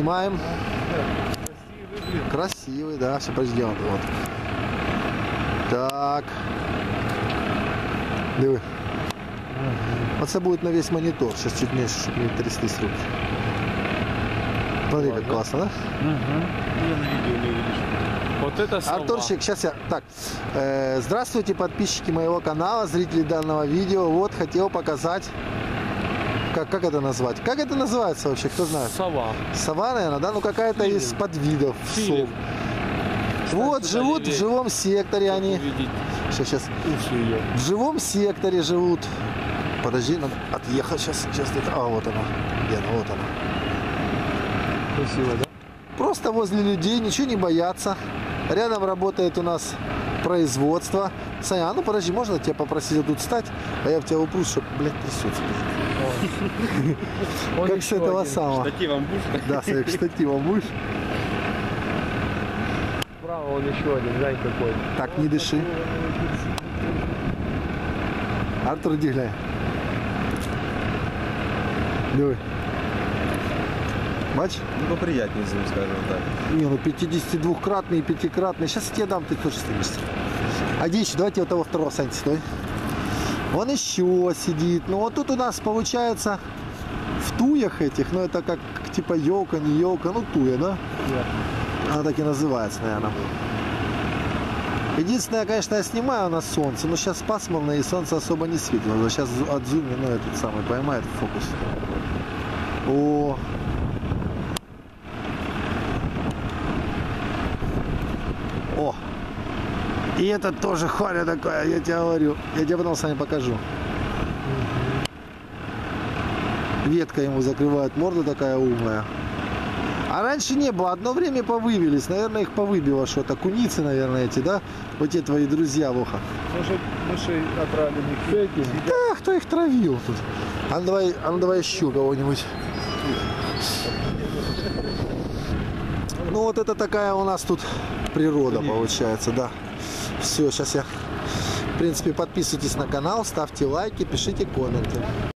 снимаем. Красивый, да, все, подожди, вот. Так. Диви. Оце будет на весь монитор. Сейчас чуть меньше, чтобы не тряслись руки. Смотри, как классно, да? Вот это сова. Артурчик, сейчас я... Так, э, здравствуйте, подписчики моего канала, зрители данного видео. Вот, хотел показать... Как, как это назвать? Как это называется вообще, кто знает? Сова. Сова, наверное, да? Ну, какая-то из подвидов. Филин. Вот, Кстати, живут в живом секторе они. Увидеть Сейчас, сейчас. В живом секторе живут. Подожди, надо отъехать сейчас. Сейчас где-то. А, вот она. Где она? Вот она. Красиво, да? Просто возле людей, ничего не боятся. Рядом работает у нас производство. Саня, а ну подожди, можно тебя попросить вот тут встать? А я в тебя упрусь, чтобы, блядь, трясется. Как с этого самого. Штативом будешь? Да, с штативом будешь? Справа он еще один, глянь какой. Так, не дыши. Артур, иди глянь. Давай. Бач? Ну, поприятнее скажем так. Не, ну 52-кратный и 5-кратный. Сейчас я тебе дам, ты тоже снимешь. А где еще? Давайте вот того второго, Сань, стой. Он еще сидит. Ну вот тут у нас получается в туях этих, ну это как типа елка, не елка, ну туя, да? Она так и называется, наверное. Единственное, конечно, я снимаю на солнце, но сейчас пасмурно и солнце особо не светит. Сейчас от зума, ну, этот самый поймает фокус. О! И это тоже харя такая, я тебе говорю. Я тебе потом с вами покажу. Ветка ему закрывает, морда такая умная. А раньше не было, одно время повывелись, наверное, их повыбило что-то. Куницы, наверное, эти, да? Вот те твои друзья, Воха. Может, мышей отравленных этим? Да, кто их травил тут? А ну давай, а ну давай еще кого-нибудь. Ну вот это такая у нас тут природа получается, да. Все, сейчас я... В принципе, подписывайтесь на канал, ставьте лайки, пишите комменты.